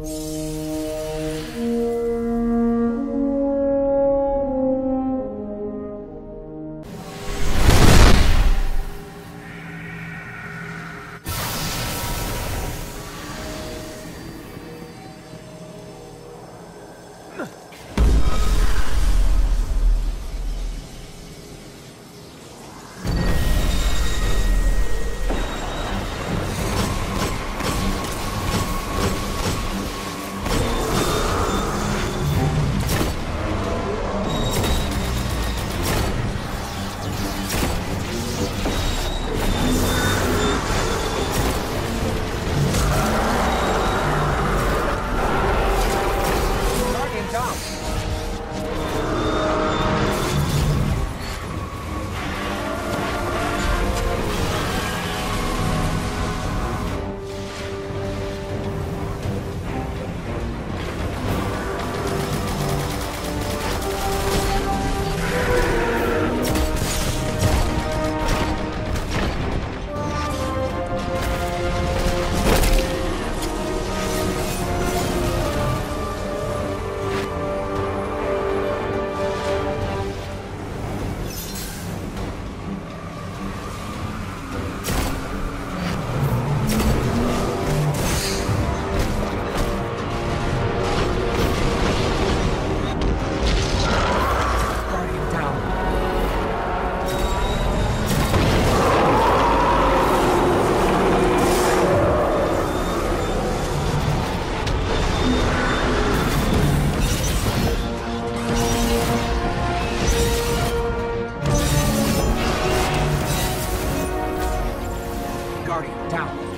Guardian Guardian down.